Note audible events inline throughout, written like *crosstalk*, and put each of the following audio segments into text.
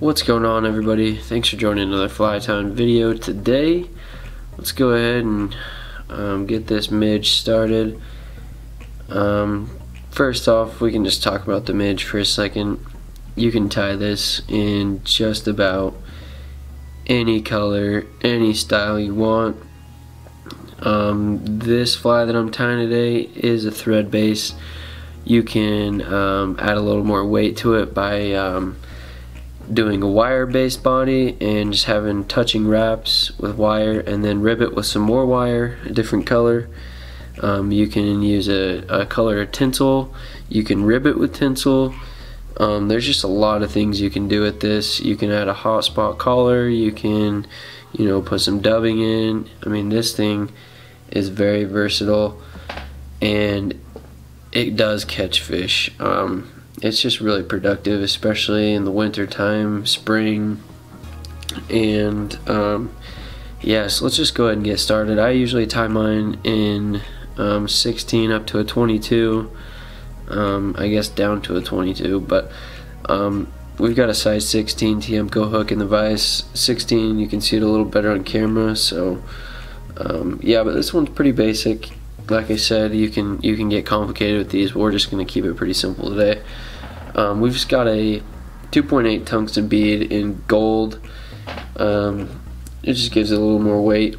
What's going on everybody? Thanks for joining another Fly Tying video. Today, let's go ahead and um, get this midge started. Um, first off, we can just talk about the midge for a second. You can tie this in just about any color, any style you want. Um, this fly that I'm tying today is a thread base. You can um, add a little more weight to it by um, doing a wire based body and just having touching wraps with wire and then rib it with some more wire, a different color. Um, you can use a, a color of tinsel, you can rib it with tinsel. Um, there's just a lot of things you can do with this. You can add a hot spot collar, you can, you know, put some dubbing in. I mean, this thing is very versatile and it does catch fish. Um, it's just really productive, especially in the winter time, spring, and um, yeah. So let's just go ahead and get started. I usually tie mine in um, 16 up to a 22. Um, I guess down to a 22, but um, we've got a size 16 Tiemco hook in the vise. 16, you can see it a little better on camera. So um, yeah, but this one's pretty basic like I said, you can you can get complicated with these. But we're just going to keep it pretty simple today. Um, we've just got a 2.8 tungsten bead in gold. Um, it just gives it a little more weight.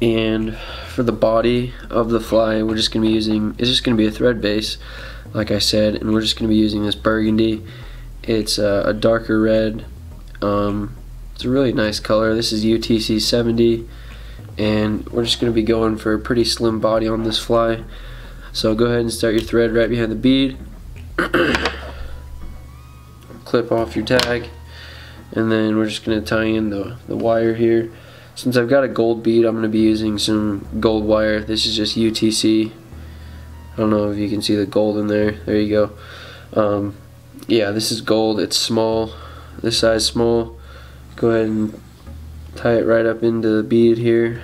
And for the body of the fly, we're just going to be using, it's just going to be a thread base, like I said, and we're just going to be using this burgundy. It's uh, a darker red. Um, it's a really nice color. This is UTC 70, and we're just going to be going for a pretty slim body on this fly. So go ahead and start your thread right behind the bead. *clears throat* clip off your tag. And then we're just going to tie in the, the wire here. Since I've got a gold bead I'm going to be using some gold wire. This is just UTC I don't know if you can see the gold in there. There you go. Um, yeah this is gold. It's small this size small. Go ahead and tie it right up into the bead here.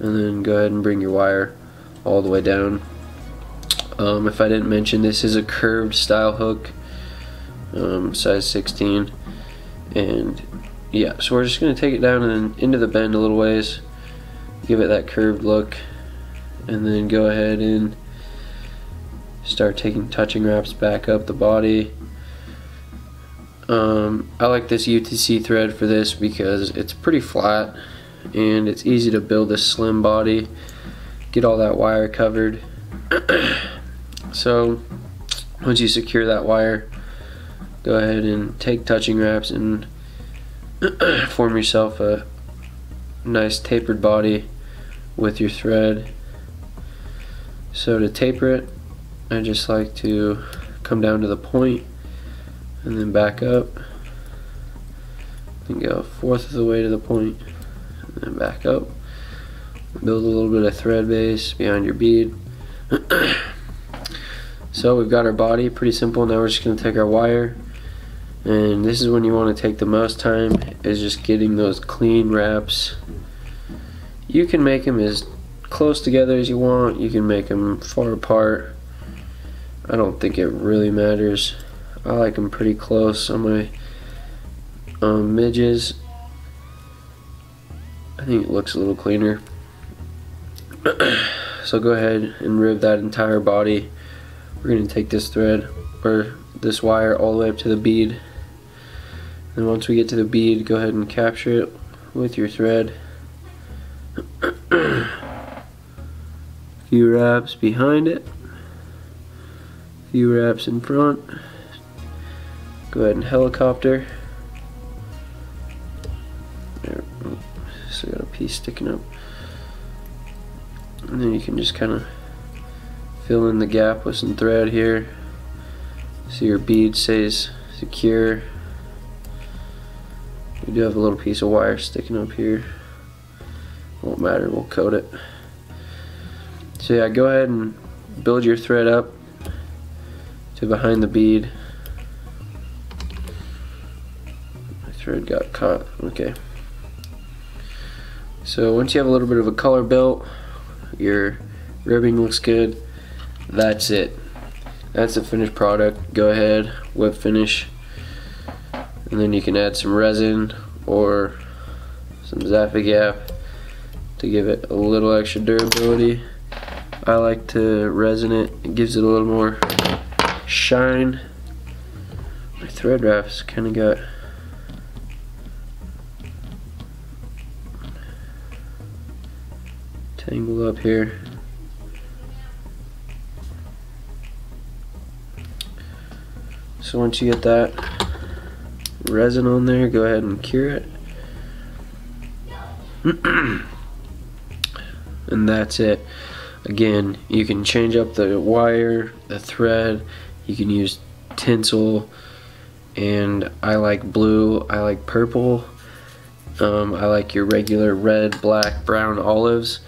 And then go ahead and bring your wire all the way down. Um, if I didn't mention this is a curved style hook um, size 16 and yeah so we're just going to take it down and into the bend a little ways give it that curved look and then go ahead and start taking touching wraps back up the body. Um, I like this UTC thread for this because it's pretty flat and it's easy to build a slim body get all that wire covered. *clears throat* So once you secure that wire go ahead and take touching wraps and *clears throat* form yourself a nice tapered body with your thread. So to taper it, I just like to come down to the point and then back up and go fourth of the way to the point and then back up. Build a little bit of thread base behind your bead. *clears throat* so we've got our body, pretty simple. Now we're just going to take our wire and this is when you want to take the most time is just getting those clean wraps. You can make them as close together as you want you can make them far apart. I don't think it really matters. I like them pretty close on my um, midges. I think it looks a little cleaner. *clears throat* So go ahead and rib that entire body. We're going to take this thread or this wire all the way up to the bead and once we get to the bead, go ahead and capture it with your thread. a few wraps behind it, a few wraps in front. Go ahead and helicopter. There, still got a piece sticking up. And then you can just kind of fill in the gap with some thread here so your bead stays secure. We do have a little piece of wire sticking up here. Won't matter, we'll coat it. So yeah, go ahead and build your thread up to behind the bead. My thread got caught, okay. So once you have a little bit of a color built, your ribbing looks good, that's it. That's the finished product. Go ahead, whip finish and then you can add some resin or some Zap-A-Gap to give it a little extra durability. I like to resin it, it gives it a little more shine. My thread wrap's kind of got tangled up here. So once you get that resin on there, go ahead and cure it. *clears throat* and that's it. Again, you can change up the wire, the thread, you can use tinsel, and I like blue, I like purple, um, I like your regular red, black, brown, olives.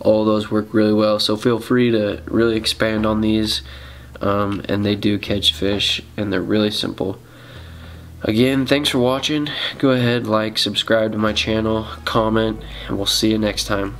All those work really well, so feel free to really expand on these. Um, and they do catch fish, and they're really simple. Again, thanks for watching. Go ahead, like, subscribe to my channel, comment, and we'll see you next time.